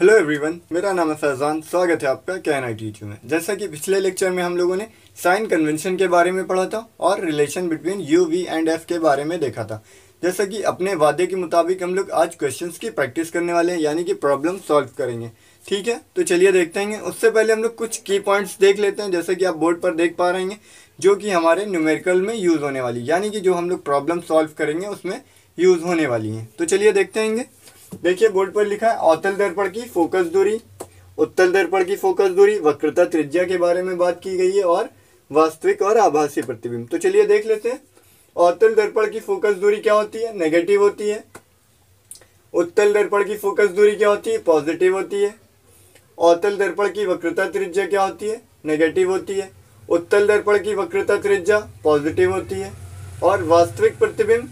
Hello everyone मेरा नाम है फैज़ान, स्वागत है आपका कैन आई टीच में। जैसा कि पिछले लेक्चर में हम लोगों ने साइन कन्वेंशन के बारे में पढ़ा था और relation between U V and F के बारे में देखा था। जैसा कि अपने वादे के मुताबिक हम लोग आज क्वेश्चंस की प्रैक्टिस करने वाले हैं, यानी कि प्रॉब्लम सॉल्व करेंगे। ठीक है? तो चलिए देखते हैं। उससे पहले हम लोग कुछ की पॉइंट्स देख लेते हैं, जैसे कि आप बोर्ड पर देख पा रहे हैं, जो कि हमारे न्यूमेरिकल में यूज़ होने वाली, यानी कि जो हम लोग प्रॉब्लम सॉल्व करेंगे, उसमें यूज़ होने वाली हैं। तो चलिए देखते हैं। देखिए, बोर्ड पर लिखा है, अवतल दर्पण की फोकस दूरी, उत्तल दर्पण की फोकस दूरी, वक्रता त्रिज्या के बारे में बात की गई है, और वास्तविक और आभासी प्रतिबिंब। तो चलिए देख लेते हैं। अवतल दर्पण की फोकस दूरी क्या होती है? नेगेटिव होती है। उत्तल दर्पण की फोकस दूरी क्या होती है? पॉजिटिव होती है। अवतल दर्पण की वक्रता त्रिज्या क्या होती है? नेगेटिव होती है। उत्तल दर्पण की वक्रता त्रिज्या पॉजिटिव होती है। और वास्तविक प्रतिबिंब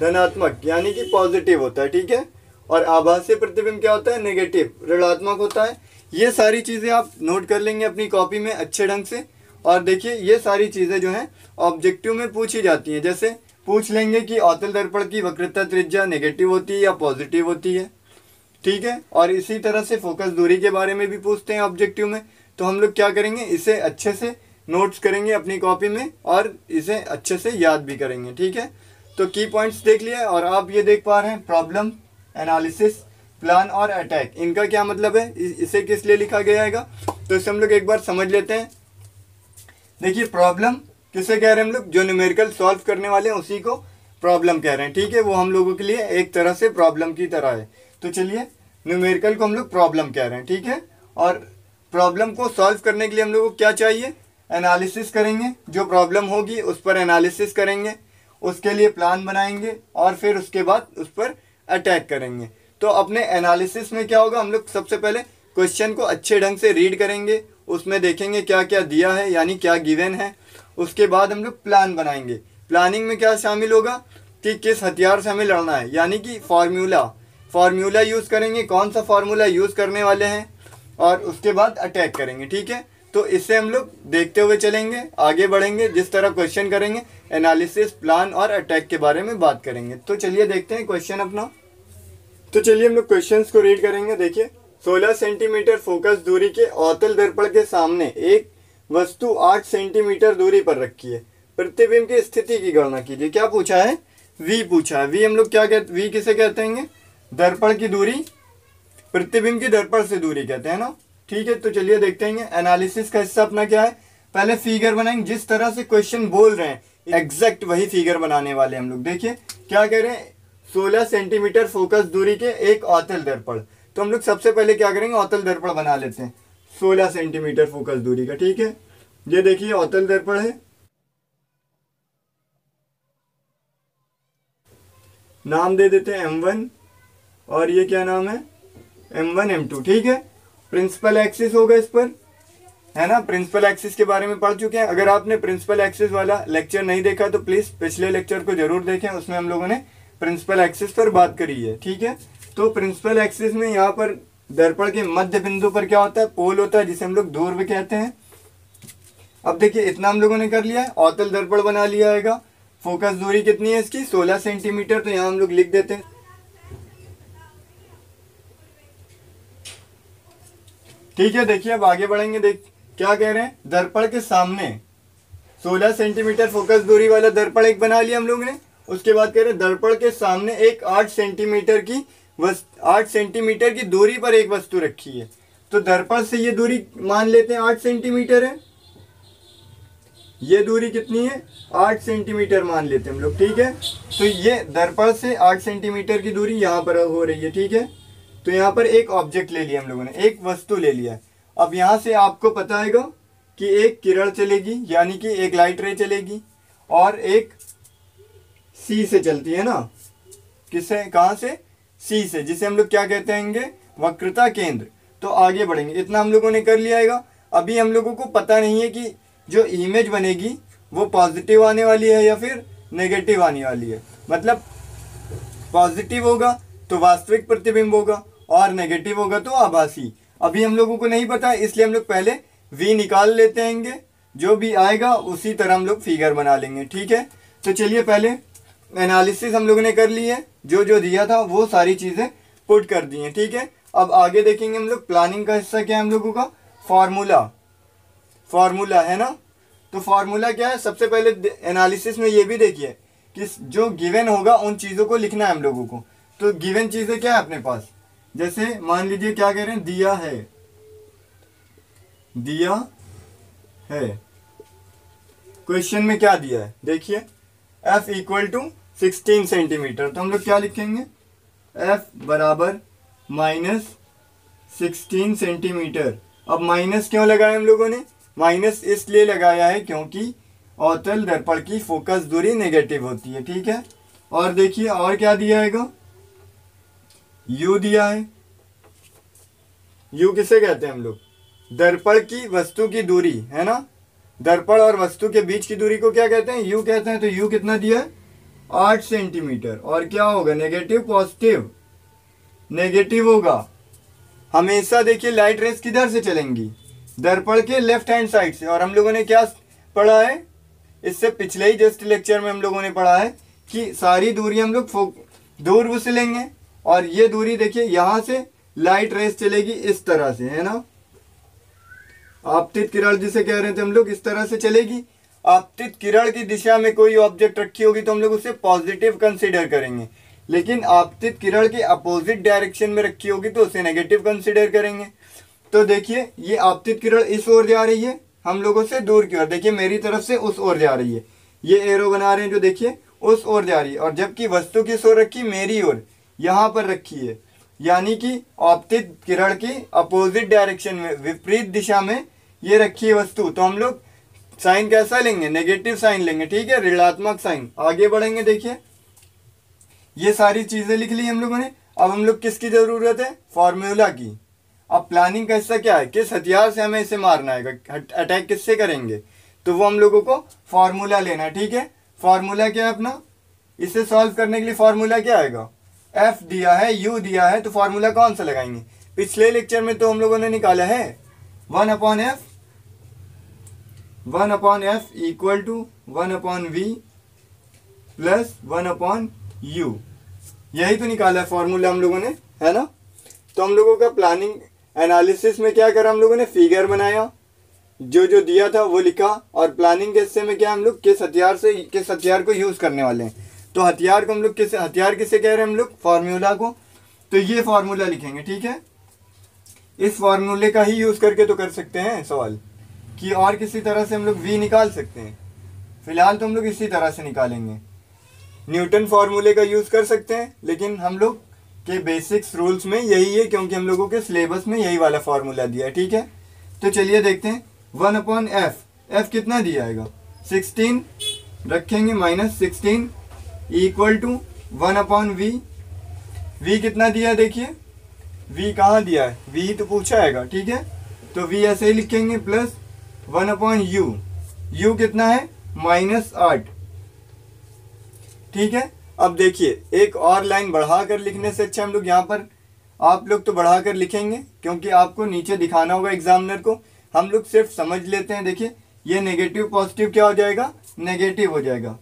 धनात्मक, यानी कि पॉजिटिव होता है, ठीक है? और आभासी प्रतिबिंब क्या होता है? नेगेटिव ऋणात्मक होता है। ये सारी चीज़ें आप नोट कर लेंगे अपनी कॉपी में अच्छे ढंग से। और देखिए, ये सारी चीज़ें जो हैं ऑब्जेक्टिव में पूछी जाती हैं। जैसे पूछ लेंगे कि अवतल दर्पण की वक्रता त्रिज्या नेगेटिव होती है या पॉजिटिव होती है। ठीक है? और इसी तरह से फोकस दूरी के बारे में भी पूछते हैं ऑब्जेक्टिव में। तो हम लोग क्या करेंगे? इसे अच्छे से नोट्स करेंगे अपनी कॉपी में और इसे अच्छे से याद भी करेंगे। ठीक है? तो की पॉइंट्स देख लिया और आप ये देख पा रहे हैं प्रॉब्लम एनालिसिस प्लान और अटैक इनका क्या मतलब है? इसे किस लिए लिखा गया है तो इसे हम लोग एक बार समझ लेते हैं। देखिए प्रॉब्लम किसे कह रहे हैं हम लोग? जो न्यूमेरिकल सॉल्व करने वाले हैं, उसी को प्रॉब्लम कह रहे हैं। ठीक है? वो हम लोगों के लिए एक तरह से प्रॉब्लम की तरह है। तो चलिए न्यूमेरिकल को हम लोग प्रॉब्लम कह रहे हैं। ठीक है? और प्रॉब्लम को सॉल्व करने के लिए हम लोग को क्या चाहिए? एनालिसिस करेंगे। जो प्रॉब्लम होगी, उस पर एनालिसिस करेंगे। उसके लिए प्लान बनाएँगे और फिर उसके बाद उस पर अटैक करेंगे। तो अपने एनालिसिस में क्या होगा? हम लोग सबसे पहले क्वेश्चन को अच्छे ढंग से रीड करेंगे। उसमें देखेंगे क्या क्या दिया है, यानी क्या गिवन है। उसके बाद हम लोग प्लान बनाएँगे। प्लानिंग में क्या शामिल होगा? कि किस हथियार से हमें लड़ना है। यानी कि फार्मूला फार्मूला यूज़ करेंगे। कौन सा फार्मूला यूज़ करने वाले हैं? और उसके बाद अटैक करेंगे, ठीक है? तो इससे हम लोग देखते हुए चलेंगे, आगे बढ़ेंगे, जिस तरह क्वेश्चन करेंगे एनालिसिस प्लान और अटैक के बारे में बात करेंगे। तो चलिए देखते हैं क्वेश्चन अपना। तो चलिए हम लोग क्वेश्चन को रीड करेंगे, देखिए। 16 सेंटीमीटर फोकस दूरी के अवतल दर्पण के सामने एक वस्तु 8 सेंटीमीटर दूरी पर रखी है। प्रतिबिंब की स्थिति की गणना कीजिए। क्या पूछा है? वी पूछा है। वी हम लोग क्या कहते वी किसे कहते हैं? दर्पण की दूरी। प्रतिबिंब की दर्पण से दूरी कहते हैं ना? ठीक है तो चलिए देखते हैं। एनालिसिस का हिस्सा अपना क्या है? पहले फिगर बनाएँगे। जिस तरह से क्वेश्चन बोल रहे हैं एग्जैक्ट वही फिगर बनाने वाले हम लोग। देखिए, क्या कह रहे हैं? 16 सेंटीमीटर फोकस दूरी के एक औतल दर्पण। तो हम लोग सबसे पहले क्या करेंगे? औतल दर्पण बना लेते हैं। 16 सेंटीमीटर फोकस दूरी का, ठीक है? ये देखिए औतल दर्पण है। नाम दे देते हैं M1 और ये क्या नाम है? M1 M2 ठीक है? प्रिंसिपल एक्सिस होगा इस पर, है ना? प्रिंसिपल एक्सिस के बारे में पढ़ चुके हैं। अगर आपने प्रिंसिपल एक्सिस वाला लेक्चर नहीं देखा तो प्लीज़ पिछले लेक्चर को ज़रूर देखें, उसमें हम लोगों ने प्रिंसिपल एक्सिस पर बात करी है, ठीक है? तो प्रिंसिपल एक्सिस में यहाँ पर दर्पण के मध्य बिंदु पर क्या होता है? पोल होता है, जिसे हम लोग दूर भी कहते हैं। अब देखिए, इतना हम लोगों ने कर लिया है। औतल दर्पण बना लिया है फोकस दूरी कितनी है इसकी? 16 सेंटीमीटर तो यहाँ हम लोग लिख देते हैं। ठीक है, देखिए, अब आगे बढ़ेंगे। देख, क्या कह रहे हैं? दर्पण के सामने। 16 सेंटीमीटर फोकस दूरी वाला दर्पण एक बना लिया हम लोग ने। उसके बाद कह रहे हैं, दर्पण के सामने एक आठ सेंटीमीटर की आठ सेंटीमीटर की दूरी पर एक वस्तु रखी है। तो दर्पण से ये दूरी मान लेते हैं, आठ सेंटीमीटर है। ये दूरी कितनी है? आठ सेंटीमीटर मान लेते हैं हम लोग, ठीक है? तो ये दर्पण से आठ सेंटीमीटर की दूरी यहाँ पर हो रही है, ठीक है? तो यहाँ पर एक ऑब्जेक्ट ले लिया हम लोगों ने, एक वस्तु ले लिया अब यहाँ से आपको पता है कि एक किरण चलेगी, यानी कि एक लाइट रे चलेगी, और एक सी से चलती है ना? किससे? कहाँ से? सी से, जिसे हम लोग क्या कहते हैं वक्रता केंद्र। तो आगे बढ़ेंगे। इतना हम लोगों ने कर लिया है अभी हम लोगों को पता नहीं है कि जो इमेज बनेगी, वो पॉजिटिव आने वाली है या फिर नेगेटिव आने वाली है। मतलब पॉजिटिव होगा तो वास्तविक प्रतिबिंब होगा और नेगेटिव होगा तो आभासी। अभी हम लोगों को नहीं पता, इसलिए हम लोग पहले वी निकाल लेते हैं जो भी आएगा, उसी तरह हम लोग फिगर बना लेंगे। ठीक है? तो चलिए पहले एनालिसिस हम लोगों ने कर ली है। जो जो दिया था, वो सारी चीज़ें पुट कर दी हैं, ठीक है? अब आगे देखेंगे हम लोग प्लानिंग का हिस्सा क्या है हम लोगों का? फार्मूला फॉर्मूला है ना? तो फार्मूला क्या है? सबसे पहले एनालिसिस में ये भी देखिए कि जो गिवन होगा, उन चीज़ों को लिखना है हम लोगों को। तो गिवन चीज़ें क्या है अपने पास? जैसे मान लीजिए क्या कह रहे हैं? दिया है। दिया है। क्वेश्चन में क्या दिया है? देखिए F equal to sixteen centimetre. तो हम लोग क्या लिखेंगे? एफ़ बराबर माइनस सिक्सटीन सेंटीमीटर। अब माइनस क्यों लगाया हम लोगों ने? माइनस इसलिए लगाया है क्योंकि अवतल दर्पण की फोकस दूरी नेगेटिव होती है, ठीक है? और देखिए, और क्या दिया है यू दिया है। यू किसे कहते हैं हम लोग? दर्पण की वस्तु की दूरी, है ना? दर्पण और वस्तु के बीच की दूरी को क्या कहते हैं? यू कहते हैं तो यू कितना दिया है? आठ सेंटीमीटर। और क्या होगा? नेगेटिव पॉजिटिव नेगेटिव होगा। हमेशा देखिए लाइट रेस किधर से चलेंगी? दर्पण के लेफ़्ट हैंड साइड से। और हम लोगों ने क्या पढ़ा है? इससे पिछले ही जस्ट लेक्चर में हम लोगों ने पढ़ा है कि सारी दूरी हम लोग दूर से लेंगे। और ये दूरी देखिए, यहाँ से लाइट रेस चलेगी इस तरह से, है ना? आप आपतित किरण जिसे कह रहे थे हम लोग, इस तरह से चलेगी। आपतित किरण की दिशा में कोई ऑब्जेक्ट रखी होगी तो हम लोग उसे पॉजिटिव कंसिडर करेंगे। लेकिन आपतित किरण की अपोजिट डायरेक्शन में रखी होगी तो उसे नेगेटिव कंसिडर करेंगे। तो देखिए, ये आपतित किरण इस ओर जा रही है, हम लोगों से दूर की ओर। देखिए, मेरी तरफ़ से उस ओर जा रही है। ये एरो बना रहे हैं जो देखिए, उस ओर जा रही है। और जबकि वस्तु किस ओर रखी? मेरी ओर। यहाँ पर रखी है। यानी कि आपतित किरण की अपोजिट डायरेक्शन में, विपरीत दिशा में ये रखी है वस्तु। तो हम लोग साइन कैसा लेंगे? नेगेटिव साइन लेंगे, ठीक है? ऋणात्मक साइन। आगे बढ़ेंगे, देखिए। ये सारी चीज़ें लिख ली हम लोगों ने। अब हम लोग किसकी ज़रूरत है? फॉर्मूला की। अब प्लानिंग का हिस्सा क्या है? किस हथियार से हमें इसे मारना है? अटैक किससे करेंगे? तो वो हम लोगों को फॉर्मूला लेना ठीक है? फॉर्मूला क्या है अपना? इसे सॉल्व करने के लिए फॉर्मूला क्या आएगा? एफ़ दिया है यू दिया है तो फॉर्मूला कौन सा लगाएँगे? पिछले लेक्चर में तो हम लोगों ने निकाला है। One upon F one upon F equal to one upon V plus one upon U. यही तो निकाला है फॉर्मूला हम लोगों ने, है ना? तो हम लोगों का प्लानिंग एनालिसिस में क्या करा हम लोगों ने? फिगर बनाया। जो जो दिया था वो लिखा और प्लानिंग के हिस्से में क्या हम लोग किस हथियार से, किस हथियार को यूज़ करने वाले हैं? तो हथियार को हम लोग किस, हथियार किसे कह रहे हैं हम लोग? फार्मूला को। तो ये फार्मूला लिखेंगे, ठीक है? इस फार्मूले का ही यूज़ करके तो कर सकते हैं सवाल। कि और किसी तरह से हम लोग वी निकाल सकते हैं। फ़िलहाल तो हम लोग इसी तरह से निकालेंगे। न्यूटन फार्मूले का यूज़ कर सकते हैं, लेकिन हम लोग के बेसिक्स रूल्स में यही है, क्योंकि हम लोगों के सिलेबस में यही वाला फार्मूला दिया है, ठीक है? तो चलिए देखते हैं। वन अपॉन एफ़ एफ़ कितना दिया आएगा? सिक्सटीन रखेंगे minus sixteen equal to one upon V V कितना दिया देखिए? वी कहाँ दिया है? वी तो पूछा आएगा, ठीक है? तो वी ऐसे ही लिखेंगे plus one upon U. U कितना है? माइनस आठ। ठीक है? अब देखिए, एक और लाइन बढ़ाकर लिखने से अच्छा हम लोग यहाँ पर, आप लोग तो बढ़ाकर लिखेंगे, क्योंकि आपको नीचे दिखाना होगा एग्जामिनर को। हम लोग सिर्फ़ समझ लेते हैं, देखिए, ये नेगेटिव पॉजिटिव क्या हो जाएगा? नेगेटिव हो जाएगा।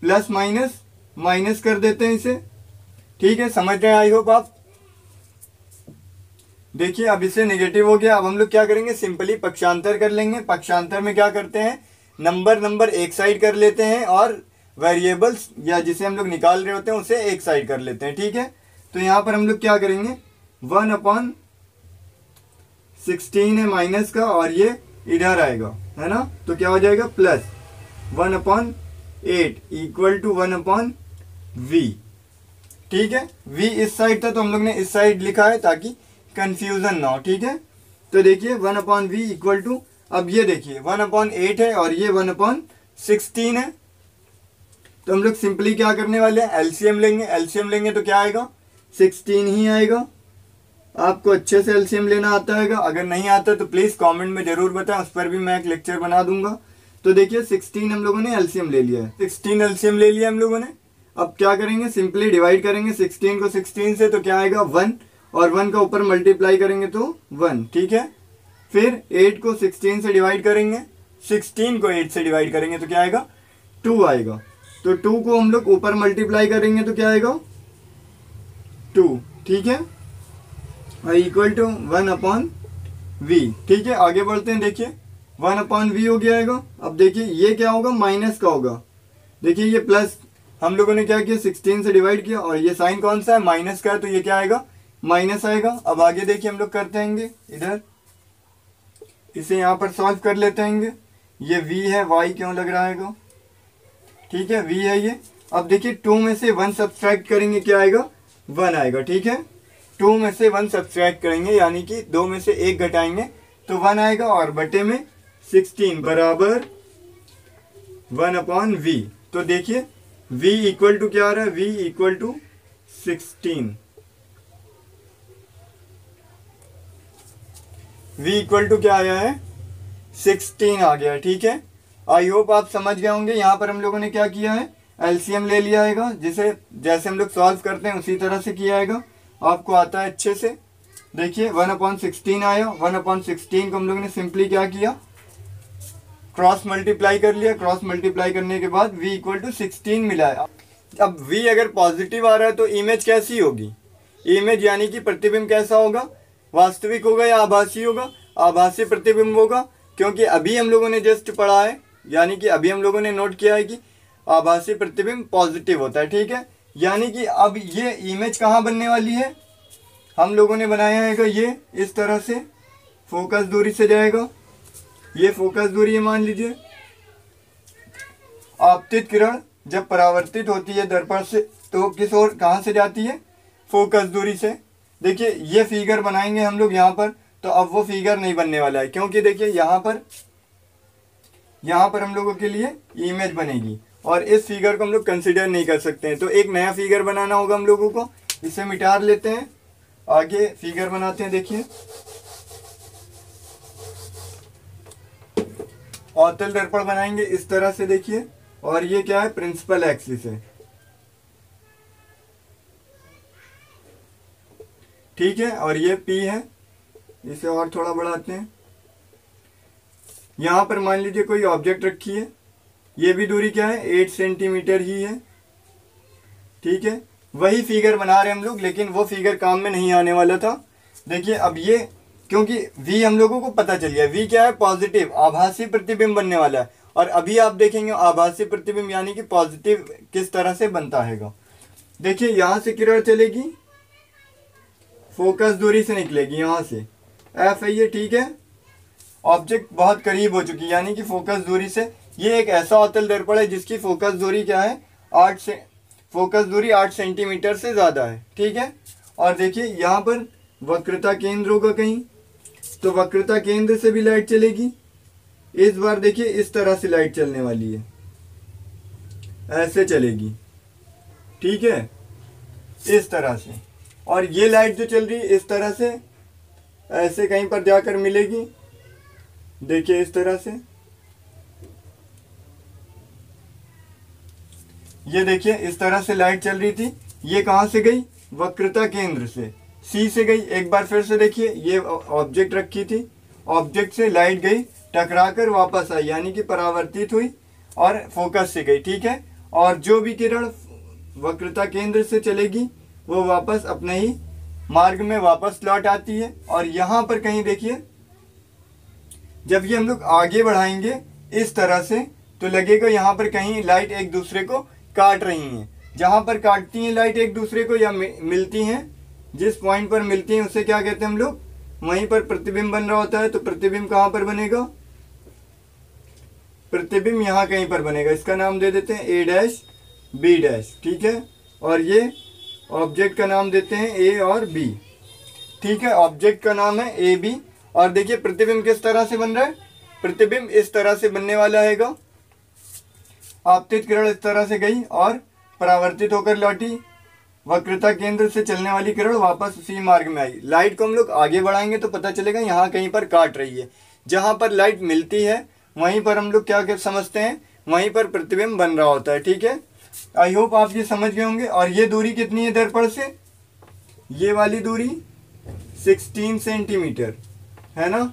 प्लस माइनस माइनस कर देते हैं इसे। ठीक है? समझ रहे हैं आई होप आप? देखिए, अब इसे नेगेटिव हो गया। अब हम लोग क्या करेंगे? सिंपली पक्षांतर कर लेंगे। पक्षांतर में क्या करते हैं? नंबर नंबर एक साइड कर लेते हैं और वेरिएबल्स या जिसे हम लोग निकाल रहे होते हैं, उसे एक साइड कर लेते हैं। ठीक है? तो यहाँ पर हम लोग क्या करेंगे? वन अपॉन सिक्सटीन है माइनस का और ये इधर आएगा, है ना? तो क्या हो जाएगा? Plus one upon eight equal to one upon V ठीक है? वी इस साइड था तो हम लोग ने इस साइड लिखा है ताकि कंफ्यूजन ना हो ठीक है? तो देखिए one upon V equal to अब ये देखिए वन अपॉन एट है और ये वन अपॉन सिक्सटीन है। तो हम लोग सिंपली क्या करने वाले हैं? एलसीएम लेंगे। एलसीएम लेंगे तो क्या आएगा? सिक्सटीन ही आएगा। आपको अच्छे से एलसीएम लेना आता है अगर नहीं आता तो प्लीज़ कमेंट में ज़रूर बताएँ, उस पर भी मैं एक लेक्चर बना दूँगा। तो देखिए सिक्सटीन हम लोगों ने एलसीएम ले लिया है। सिक्सटीन एलसीएम ले लिया हम लोगों ने। अब क्या करेंगे? सिंपली डिवाइड करेंगे। सिक्सटीन को सिक्सटीन से तो क्या आएगा? वन और वन का ऊपर मल्टीप्लाई करेंगे तो वन, ठीक है? फिर एट को सिक्सटीन से डिवाइड करेंगे। सिक्सटीन को एट से डिवाइड करेंगे तो क्या आएगा? टू आएगा। तो टू को हम लोग ऊपर मल्टीप्लाई करेंगे तो क्या आएगा? टू ठीक है? और equal to one upon V ठीक है? आगे बढ़ते हैं, देखिए। वन अपॉन वी हो गया आएगा। अब देखिए, ये क्या होगा? माइनस का होगा। देखिए, ये प्लस हम लोगों ने क्या किया? सिक्सटीन से डिवाइड किया। और ये साइन कौन सा है? माइनस का है तो ये क्या आएगा? माइनस आएगा। अब आगे देखिए हम लोग करते हैं इधर। इसे यहाँ पर सॉल्व कर लेते हैं ये v है, y क्यों लग रहा है ठीक है, v है ये। अब देखिए टू में से वन सब्सट्रैक्ट करेंगे, क्या आएगा? वन आएगा, ठीक है? टू में से वन सब्सट्रैक्ट करेंगे, यानी कि दो में से एक घटाएँगे तो वन आएगा और बटे में सिक्सटीन बराबर वन अपॉन वी तो देखिए, v इक्वल टू क्या आ रहा है? V equal to sixteen v equal to क्या आया है? सिक्सटीन आ गया, ठीक है? आई होप आप समझ गए होंगे, यहाँ पर हम लोगों ने क्या किया है? एलसीएम ले लिया है जिसे जैसे हम लोग सॉल्व करते हैं, उसी तरह से किया है आपको आता है अच्छे से। देखिए वन अपॉन सिक्सटीन आया वन अपॉन सिक्सटीन को हम लोगों ने सिंपली क्या किया? क्रॉस मल्टीप्लाई कर लिया। क्रॉस मल्टीप्लाई करने के बाद v इक्वल टू सिक्सटीन मिला है। अब v अगर पॉजिटिव आ रहा है तो इमेज कैसी होगी? इमेज यानी कि प्रतिबिंब कैसा होगा? वास्तविक होगा या आभासी होगा? आभासी प्रतिबिंब होगा, क्योंकि अभी हम लोगों ने जस्ट पढ़ा है, यानी कि अभी हम लोगों ने नोट किया है कि आभासी प्रतिबिंब पॉजिटिव होता है, ठीक है? यानी कि अब ये इमेज कहाँ बनने वाली है? हम लोगों ने बनाया है ये, इस तरह से फोकस दूरी से जाएगा। ये फोकस दूरी मान लीजिए, आपतित किरण जब परावर्तित होती है दर्पण से तो किस ओर, कहाँ से जाती है? फोकस दूरी से। देखिए, ये फिगर बनाएँगे हम लोग यहाँ पर तो अब वो फिगर नहीं बनने वाला है, क्योंकि देखिए, यहाँ पर यहाँ पर हम लोगों के लिए इमेज बनेगी, और इस फिगर को हम लोग कंसिडर नहीं कर सकते हैं। तो एक नया फिगर बनाना होगा हम लोगों को, इसे मिटार लेते हैं, आगे फिगर बनाते हैं, देखिए। औतल दर्पण बनाएँगे, इस तरह से देखिए, और ये क्या है प्रिंसिपल एक्सिस है। ठीक है, और ये पी है। इसे और थोड़ा बढ़ाते हैं। यहाँ पर मान लीजिए कोई ऑब्जेक्ट रखी है। ये भी दूरी क्या है? एट सेंटीमीटर ही है। ठीक है? वही फिगर बना रहे हम लोग, लेकिन वो फिगर काम में नहीं आने वाला था। देखिए, अब ये, क्योंकि v हम लोगों को पता चल गया। V क्या है? पॉजिटिव आभासी प्रतिबिंब बनने वाला है। और अभी आप देखेंगे, आभासी प्रतिबिंब यानी कि पॉजिटिव किस तरह से बनता है देखिए, यहाँ से किरण चलेगी। फोकस दूरी से निकलेगी यहाँ से। एफ़ है ये, ठीक है? ऑब्जेक्ट बहुत करीब हो चुकी है, यानी कि फोकस दूरी से। ये एक ऐसा अवतल दर्पण है जिसकी फोकस दूरी क्या है? आठ से फोकस दूरी आठ सेंटीमीटर से ज़्यादा है, ठीक है? और देखिए, यहाँ पर वक्रता केंद्र होगा कहीं। तो वक्रता केंद्र से भी लाइट चलेगी। इस बार देखिए, इस तरह से लाइट चलने वाली है। ऐसे चलेगी। ठीक है? इस तरह से। और ये लाइट जो चल रही है इस तरह से, ऐसे कहीं पर जाकर मिलेगी। देखिए इस तरह से। ये देखिए इस तरह से लाइट चल रही थी। ये कहाँ से गई? वक्रता केंद्र से। सी से गई। एक बार फिर से देखिए, ये ऑब्जेक्ट रखी थी। ऑब्जेक्ट से लाइट गई, टकराकर वापस आई, यानी कि परावर्तित हुई और फोकस से गई, ठीक है? और जो भी किरण वक्रता केंद्र से चलेगी वो वापस अपने ही मार्ग में वापस लौट आती है। और यहाँ पर कहीं देखिए, जब ये हम लोग आगे बढ़ाएँगे इस तरह से तो लगेगा यहाँ पर कहीं लाइट एक दूसरे को काट रही हैं। जहाँ पर काटती हैं लाइट एक दूसरे को या मिलती हैं, जिस पॉइंट पर मिलती हैं, उसे क्या कहते हैं हम लोग? वहीं पर प्रतिबिंब बन रहा होता है तो प्रतिबिंब कहाँ पर बनेगा? प्रतिबिंब यहाँ कहीं पर बनेगा। इसका नाम दे देते हैं ए डैश बी डैश ठीक है? और ये ऑब्जेक्ट का नाम देते हैं ए और बी ठीक है ऑब्जेक्ट का नाम है ए बी और देखिए, प्रतिबिंब किस तरह से बन रहा है? प्रतिबिंब इस तरह से बनने वाला है आपतित किरण इस तरह से गई और परावर्तित होकर लौटी। वक्रता केंद्र से चलने वाली किरण वापस उसी मार्ग में आई। लाइट को हम लोग आगे बढ़ाएँगे तो पता चलेगा यहाँ कहीं पर काट रही है। जहाँ पर लाइट मिलती है, वहीं पर हम लोग क्या समझते हैं? वहीं पर प्रतिबिंब बन रहा होता है, ठीक है? आई होप आप ये समझ गए होंगे। और ये दूरी कितनी है दर्पण से? ये वाली दूरी 16 सेंटीमीटर, है ना?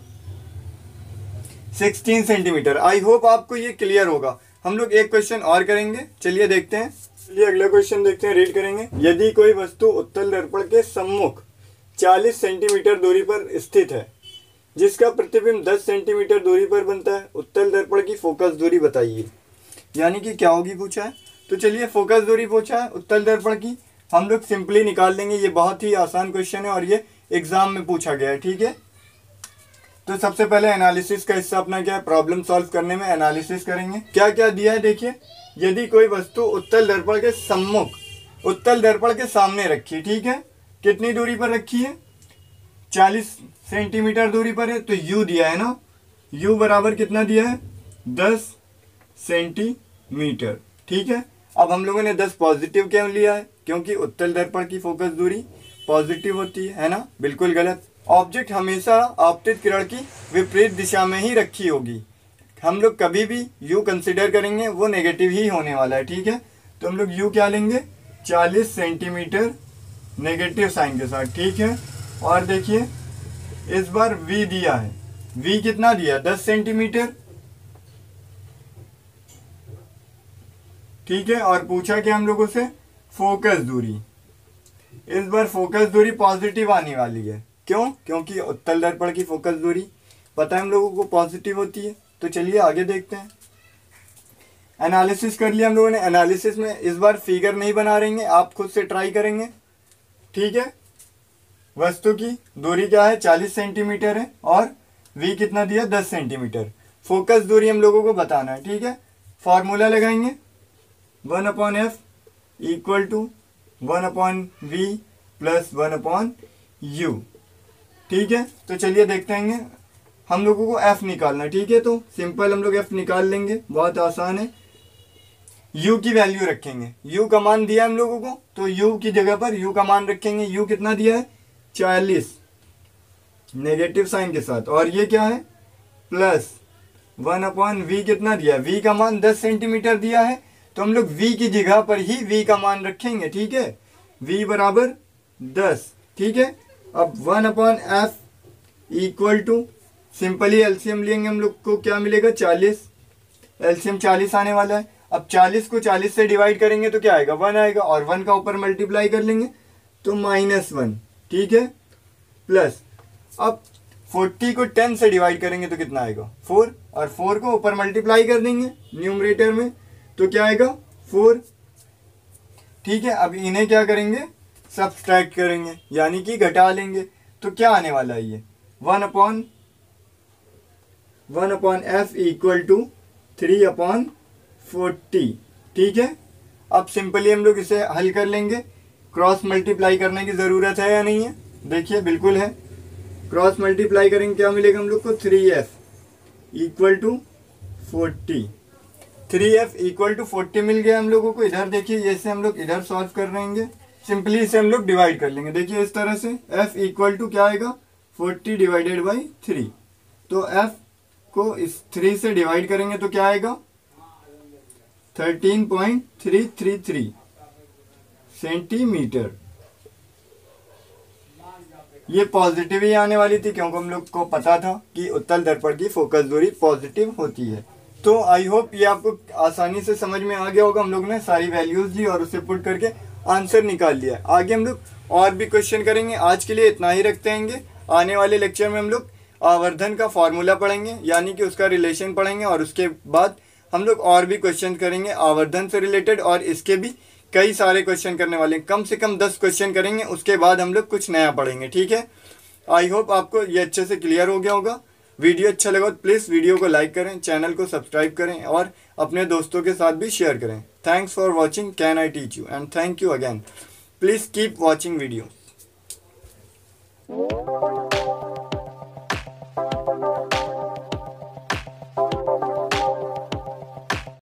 16 सेंटीमीटर। आई होप आपको ये क्लियर होगा। हम लोग एक क्वेश्चन और करेंगे। चलिए देखते हैं। चलिए अगला क्वेश्चन देखते हैं रीड करेंगे। यदि कोई वस्तु उत्तल दर्पण के सम्मुख 40 सेंटीमीटर दूरी पर स्थित है, जिसका प्रतिबिंब 10 सेंटीमीटर दूरी पर बनता है, उत्तल दर्पण की फोकस दूरी बताइए। यानी कि क्या होगी पूछा है? तो चलिए फोकस दूरी पूछा, उत्तल दर्पण की। हम लोग सिंपली निकाल लेंगे, ये बहुत ही आसान क्वेश्चन है और ये एग्ज़ाम में पूछा गया है, ठीक है? तो सबसे पहले एनालिसिस का हिस्सा अपना क्या है? प्रॉब्लम सॉल्व करने में एनालिसिस करेंगे। क्या क्या दिया है, देखिए? यदि कोई वस्तु उत्तल दर्पण के सम्मुख, उत्तल दर्पण के सामने रखी है ठीक है? कितनी दूरी पर रखी है? चालीस सेंटीमीटर दूरी पर है तो यू दिया है ना? यू बराबर कितना दिया है? दस सेंटीमीटर, ठीक है? अब हम लोगों ने दस पॉजिटिव क्यों लिया है? क्योंकि उत्तल दर्पण की फोकस दूरी पॉजिटिव होती है ना? बिल्कुल गलत। ऑब्जेक्ट हमेशा आपतित किरण की विपरीत दिशा में ही रखी होगी। हम लोग कभी भी यू कंसिडर करेंगे, वो नेगेटिव ही होने वाला है, ठीक है? तो हम लोग यू क्या लेंगे? 40 सेंटीमीटर नेगेटिव साइन के साथ, ठीक है? और देखिए, इस बार वी दिया है। वी कितना दिया? 10 सेंटीमीटर ठीक है, और पूछा कि हम लोगों से? फोकस दूरी। इस बार फोकस दूरी पॉजिटिव आने वाली है। क्यों? क्योंकि उत्तल दर्पण की फोकस दूरी, पता है हम लोगों को पॉजिटिव होती है। तो चलिए आगे देखते हैं। एनालिसिस कर लिया हम लोगों ने। एनालिसिस में इस बार फिगर नहीं बना रहेंगे, आप खुद से ट्राई करेंगे। ठीक है? वस्तु की दूरी क्या है? चालीस सेंटीमीटर है, और वी कितना दिया? दस सेंटीमीटर फोकस दूरी हम लोगों को बताना है, ठीक है? फॉर्मूला लगाएँगे। One upon F equal to one upon V plus one upon U. ठीक है? तो चलिए देखते हैं। हम लोगों को एफ़ निकालना ठीक है? तो सिंपल हम लोग एफ़ निकाल लेंगे। बहुत आसान है। यू की वैल्यू रखेंगे। यू का मान दिया हम लोगों को तो यू की जगह पर यू का मान रखेंगे। यू कितना दिया है? चालीस। नेगेटिव साइन के साथ। और ये क्या है? प्लस वन अपॉन वी कितना दिया है? वी का मान दस सेंटीमीटर दिया है। तो हम लोग v की जगह पर ही v का मान रखेंगे, ठीक है? V बराबर दस, ठीक है? अब one upon F equal to simply LCM लेंगे हम लोग को, क्या मिलेगा? चालीस। एलसीएम चालीस आने वाला है। अब चालीस को चालीस से डिवाइड करेंगे तो क्या आएगा? वन आएगा और वन का ऊपर मल्टीप्लाई कर लेंगे तो माइनस वन, ठीक है? प्लस अब फोर्टी को टेन से डिवाइड करेंगे तो कितना आएगा? फोर और फोर को ऊपर मल्टीप्लाई कर देंगे न्यूमरेटर में। तो क्या आएगा? फोर ठीक है, अब इन्हें क्या करेंगे? सब्सट्रैक्ट करेंगे, यानी कि घटा लेंगे। तो क्या आने वाला है ये? One upon one upon F equal to three upon forty ठीक है? अब सिंपली हम लोग इसे हल कर लेंगे। क्रॉस मल्टीप्लाई करने की ज़रूरत है या नहीं है? देखिए, बिल्कुल है। क्रॉस मल्टीप्लाई करेंगे, क्या मिलेगा हम लोग को? Three F equal to forty three F equal to forty मिल गया हम लोगों को। इधर देखिए जैसे हम लोग इधर सॉल्व कर रहेंगे सिंपली इसे हम लोग डिवाइड कर लेंगे। देखिए इस तरह से एफ़ इक्वल टू क्या आएगा? फोर्टी डिवाइडेड बाई थ्री तो एफ़ को इस थ्री से डिवाइड करेंगे तो क्या आएगा? Thirteen point three three three centimetre ये पॉजिटिव ही आने वाली थी, क्योंकि हम लोग को पता था कि उत्तल दर्पण की फोकस दूरी पॉजिटिव होती है। तो आई होप ये आपको आसानी से समझ में आ गया होगा हम लोग ने सारी वैल्यूज़ दी और उसे पुट करके आंसर निकाल लिया। आगे हम लोग और भी क्वेश्चन करेंगे। आज के लिए इतना ही रखते हैं आने वाले लेक्चर में हम लोग आवर्धन का फॉर्मूला पढ़ेंगे, यानी कि उसका रिलेशन पढ़ेंगे और उसके बाद हम लोग और भी क्वेश्चन करेंगे। आवर्धन से रिलेटेड और इसके भी कई सारे क्वेश्चन करने वाले हैं। कम से कम दस क्वेश्चन करेंगे, उसके बाद हम लोग कुछ नया पढ़ेंगे, ठीक है? आई होप आपको ये अच्छे से क्लियर हो गया होगा। वीडियो अच्छा लगा तो प्लीज़ वीडियो को लाइक करें, चैनल को सब्सक्राइब करें और अपने दोस्तों के साथ भी शेयर करें। Thanks for watching can I teach you and thank you again please keep watching video